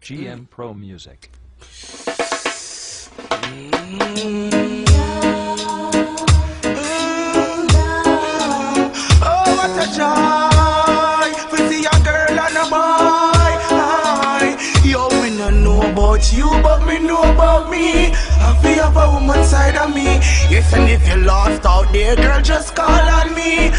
GM Pro Music. Oh, what a joy see a girl and a boy. Aye. Yo, me no know about you, but me know about me. I feel a woman side of me. Yes, and if you're lost out there, girl, just call on me.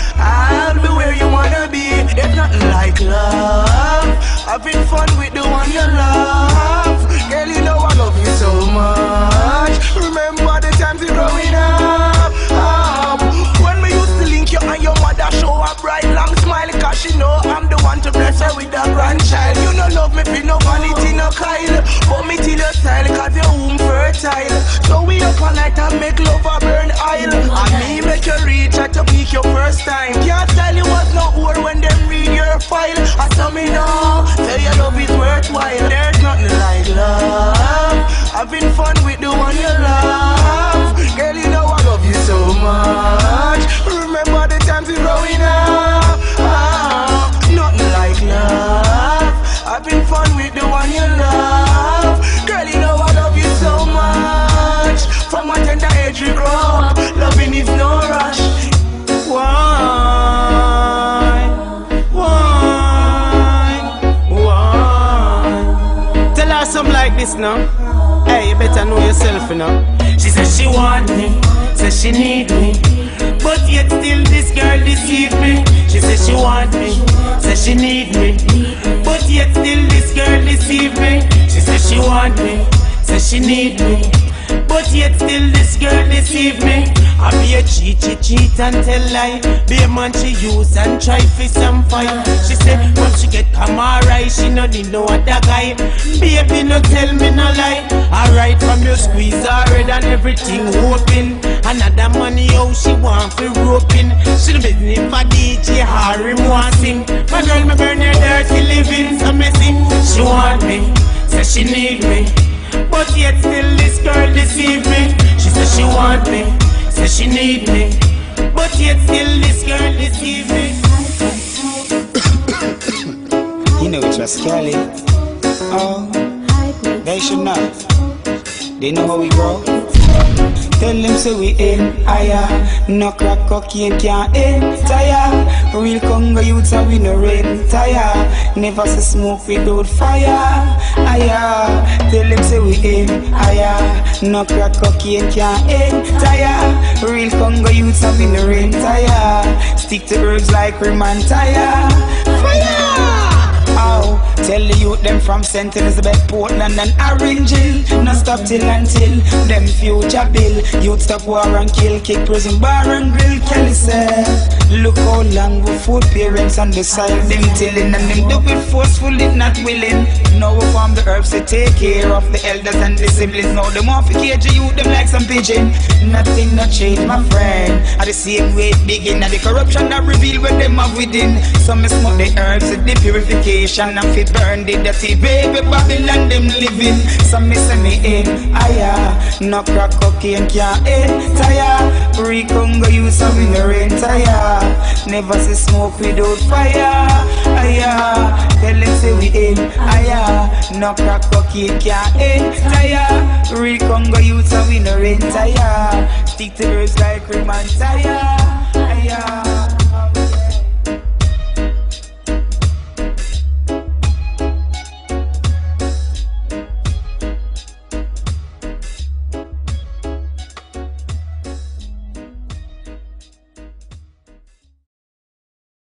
Having fun with the one you love. Girl, you know I love you so much. Remember the times we growing up. Um, when we used to link you and your mother show a bright long smile Cause she know I'm the one to bless her with a grandchild You no love me for no vanity, no Kyle But me till your style cause your womb fertile So we up all night and make love a burn oil And me make you reach out to peak your first time Can't tell you what no whore when them read your file I tell me no, tell your love is worthwhile this now. Hey, you better know yourself, you know. She says she want me, says she need me. But yet still this girl deceive me. She says she want me, says she need me. But yet still this girl deceive me. She says she want me, says she need me. But yet still this girl deceive me. I be a cheat, cheat, cheat and tell lie. Be a man she use and try for some fight. She said she get come alright, she no need no other guy. Baby no tell me no lie. Alright from your squeeze already and everything open. Another money how she want for roping. She the business for DJ Harry want. My girl me burn her dirty living so sing. She want me, say she need me. But yet still this girl deceive me. She says she want me, says she need me. But yet still this girl deceive me. Know it was Kelly. Oh, they should know. They know how we grow. Tell them so we in higher. No crack cocaine can't entire. Real Congo youths and we no retire. Never see smoke without fire. Higher. Tell them say we in higher. No crack cocaine can't entire. Real Congo youths and we no retire. Stick to herbs like Remantire. Fire! Ow. Tell the youth them from St. Elizabeth, Portland and Orange Hill. No stop till until them future bill. Youth stop war and kill, kick prison bar and grill. Kelly said, look how long we fool parents on the side. Them tilling and them do it forceful if not willing. Now we form the herbs to take care of the elders and the siblings. Now them off cage youth them like some pigeon. Nothing no change, my friend. At the same way it begin. And the corruption that reveal what them have within. Some me smoke the herbs, the purification and fit burn the dirty baby Babylon them living. Some me eh? say me in higher. No crack cocaine can't eh? entire. Free Congo use some in the entire. Never see smoke without fire. Higher. Tell them say we in higher. No crack cocaine can't eh? entire. Real Congo use some in the entire. Stick to girls like cream and tire. Higher.